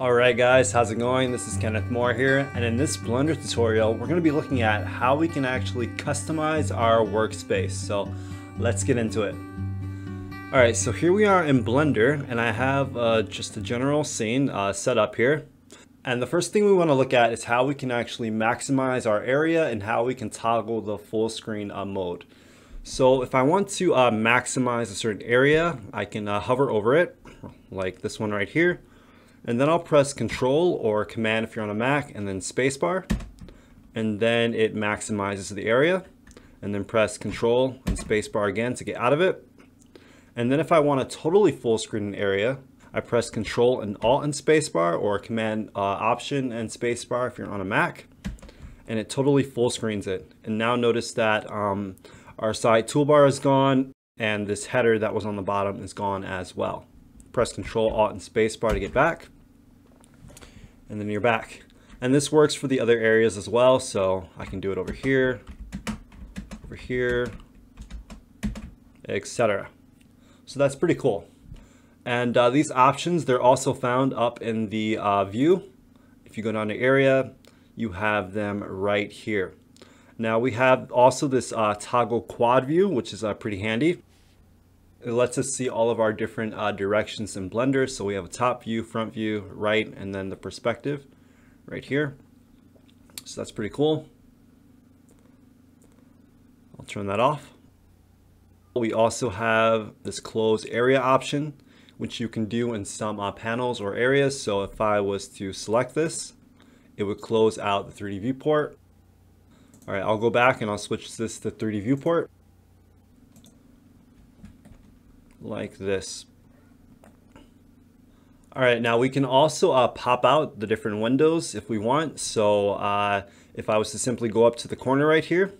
Alright guys, how's it going? This is Kenneth Moore here, and in this Blender tutorial, we're going to be looking at how we can actually customize our workspace. So let's get into it. Alright, so here we are in Blender, and I have uh, just a general scene uh, set up here. And the first thing we want to look at is how we can actually maximize our area and how we can toggle the full screen uh, mode. So if I want to uh, maximize a certain area, I can uh, hover over it, like this one right here. And then I'll press Control or Command if you're on a Mac, and then Spacebar. And then it maximizes the area. And then press Control and Spacebar again to get out of it. And then if I want a totally full screen area, I press Control and Alt and Spacebar or Command uh, Option and Spacebar if you're on a Mac. And it totally full screens it. And now notice that um, our side toolbar is gone and this header that was on the bottom is gone as well. Press Control Alt and Spacebar to get back and then you're back. And this works for the other areas as well. So I can do it over here, over here, etc. So that's pretty cool. And uh, these options, they're also found up in the uh, view. If you go down to area, you have them right here. Now we have also this uh, toggle quad view, which is uh, pretty handy. It lets us see all of our different uh, directions in Blender. So we have a top view, front view, right, and then the perspective right here. So that's pretty cool. I'll turn that off. We also have this close area option, which you can do in some uh, panels or areas. So if I was to select this, it would close out the 3D viewport. All right, I'll go back and I'll switch this to 3D viewport like this. All right, now we can also uh, pop out the different windows if we want. So uh, if I was to simply go up to the corner right here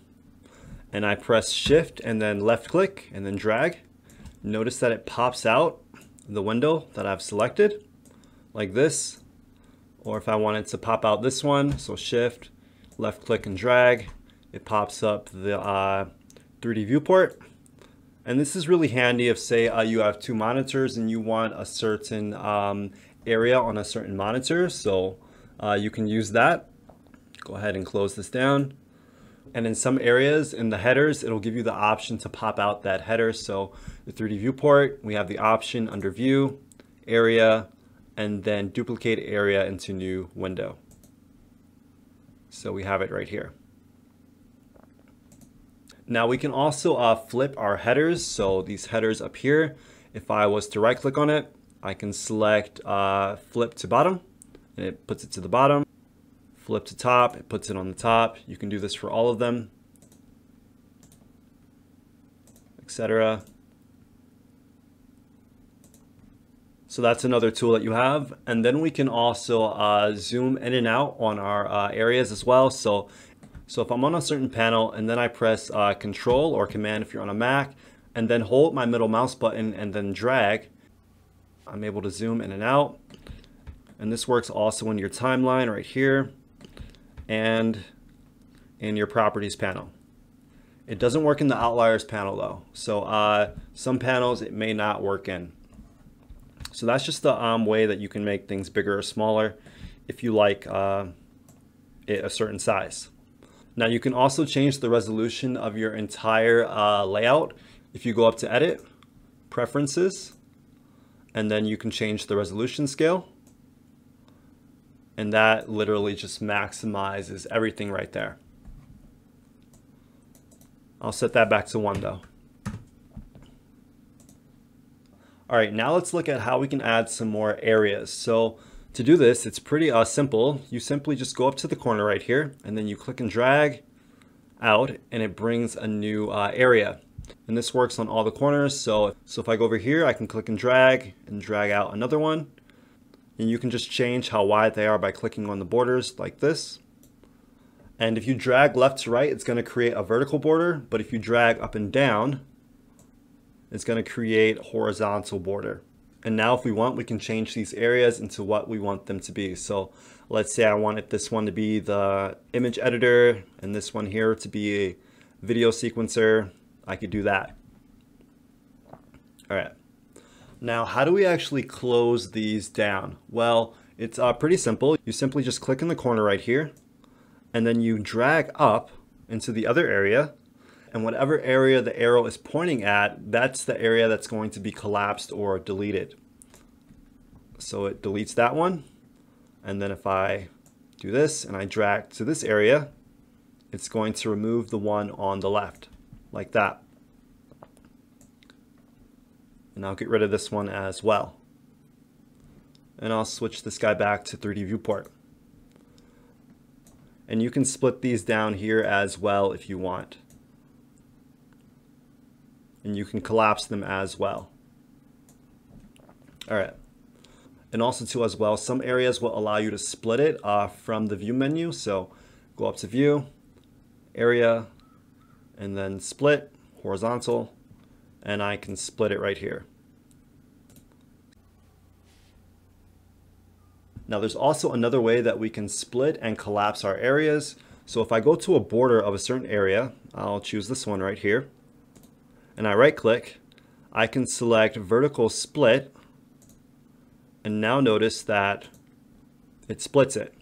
and I press shift and then left click and then drag, notice that it pops out the window that I've selected like this. Or if I wanted to pop out this one, so shift, left click and drag, it pops up the uh, 3D viewport. And this is really handy if say uh, you have two monitors and you want a certain um, area on a certain monitor. So uh, you can use that. Go ahead and close this down. And in some areas in the headers, it'll give you the option to pop out that header. So the 3D viewport, we have the option under view, area, and then duplicate area into new window. So we have it right here. Now we can also uh, flip our headers. So these headers up here, if I was to right click on it, I can select uh, flip to bottom and it puts it to the bottom. Flip to top, it puts it on the top. You can do this for all of them, etc. So that's another tool that you have. And then we can also uh, zoom in and out on our uh, areas as well. So so if I'm on a certain panel and then I press uh, control or command if you're on a Mac and then hold my middle mouse button and then drag, I'm able to zoom in and out. And this works also in your timeline right here and in your properties panel. It doesn't work in the outliner panel though. So uh, some panels it may not work in. So that's just the um, way that you can make things bigger or smaller if you like uh, it a certain size. Now you can also change the resolution of your entire uh, layout if you go up to edit, preferences, and then you can change the resolution scale. And that literally just maximizes everything right there. I'll set that back to one though. All right, now let's look at how we can add some more areas. So to do this, it's pretty uh, simple. You simply just go up to the corner right here and then you click and drag out and it brings a new uh, area. And this works on all the corners. So, so if I go over here, I can click and drag and drag out another one. And you can just change how wide they are by clicking on the borders like this. And if you drag left to right, it's going to create a vertical border. But if you drag up and down, it's going to create horizontal border. And now if we want, we can change these areas into what we want them to be. So let's say I wanted this one to be the image editor and this one here to be a video sequencer. I could do that. All right. Now, how do we actually close these down? Well, It's uh, pretty simple. You simply just click in the corner right here, and then you drag up into the other area, and whatever area the arrow is pointing at, that's the area that's going to be collapsed or deleted. So it deletes that one, and then if I do this and I drag to this area, it's going to remove the one on the left, like that. And I'll get rid of this one as well. And I'll switch this guy back to 3D viewport. And you can split these down here as well if you want. And you can collapse them as well. All right. And also too as well, some areas will allow you to split it uh, from the view menu. So go up to view, area, and then split, horizontal, and I can split it right here. Now there's also another way that we can split and collapse our areas. So if I go to a border of a certain area, I'll choose this one right here, and I right click, I can select vertical split, and now notice that it splits it.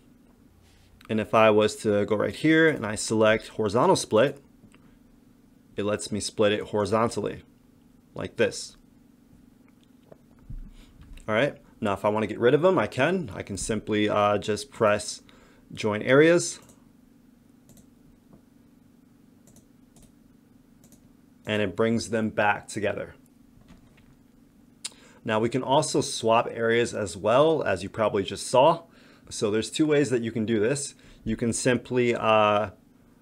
And if I was to go right here and I select horizontal split, it lets me split it horizontally like this. All right, now if I wanna get rid of them, I can. I can simply uh, just press join areas. And it brings them back together. Now we can also swap areas as well, as you probably just saw. So there's two ways that you can do this. You can simply uh,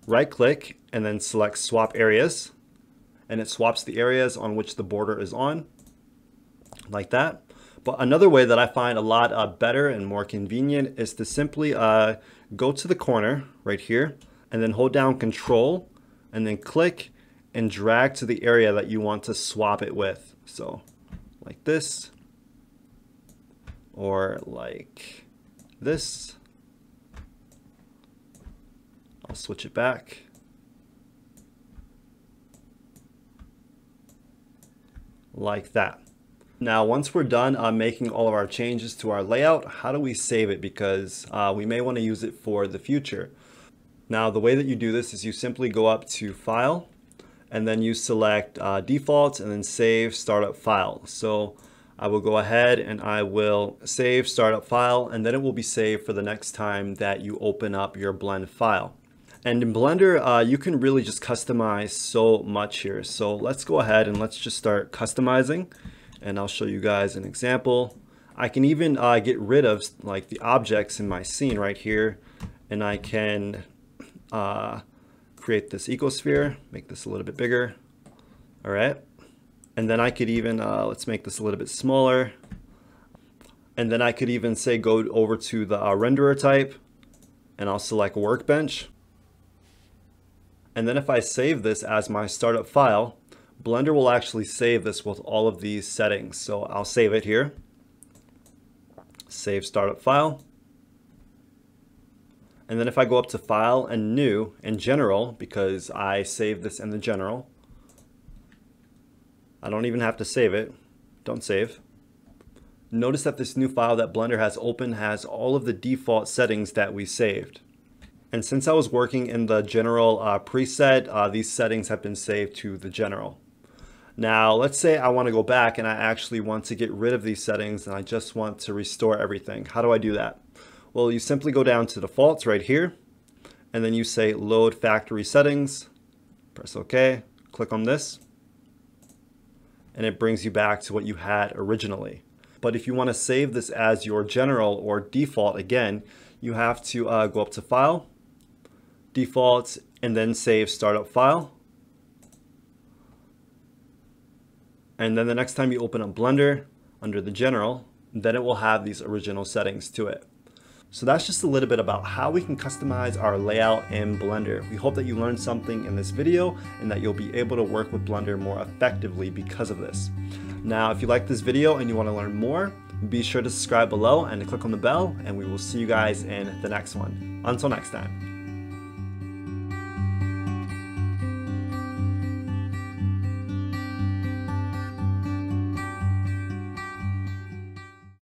right click and then select swap areas and it swaps the areas on which the border is on like that. But another way that I find a lot uh, better and more convenient is to simply uh, go to the corner right here and then hold down control and then click and drag to the area that you want to swap it with. So like this or like this. I'll switch it back. Like that. Now, once we're done uh, making all of our changes to our layout, how do we save it? Because uh, we may want to use it for the future. Now, the way that you do this is you simply go up to File, and then you select uh, Defaults, and then Save Startup File. So I will go ahead and I will save startup file and then it will be saved for the next time that you open up your blend file. And in Blender, uh, you can really just customize so much here. So let's go ahead and let's just start customizing and I'll show you guys an example. I can even uh, get rid of like the objects in my scene right here and I can uh, create this icosphere, make this a little bit bigger. All right. And then I could even, uh, let's make this a little bit smaller. And then I could even say go over to the uh, renderer type and I'll select workbench. And then if I save this as my startup file, Blender will actually save this with all of these settings. So I'll save it here. Save startup file. And then if I go up to file and new and general, because I saved this in the general, I don't even have to save it. Don't save. Notice that this new file that Blender has open has all of the default settings that we saved. And since I was working in the general uh, preset, uh, these settings have been saved to the general. Now, let's say I want to go back and I actually want to get rid of these settings and I just want to restore everything. How do I do that? Well, you simply go down to defaults right here, and then you say load factory settings, press OK, click on this, and it brings you back to what you had originally. But if you want to save this as your general or default again, you have to uh, go up to File, Defaults, and then save Startup File. And then the next time you open up Blender under the General, then it will have these original settings to it. So that's just a little bit about how we can customize our layout in Blender. We hope that you learned something in this video and that you'll be able to work with Blender more effectively because of this. Now, if you like this video and you want to learn more, be sure to subscribe below and to click on the bell and we will see you guys in the next one. Until next time.